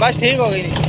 बस ठीक हो गई।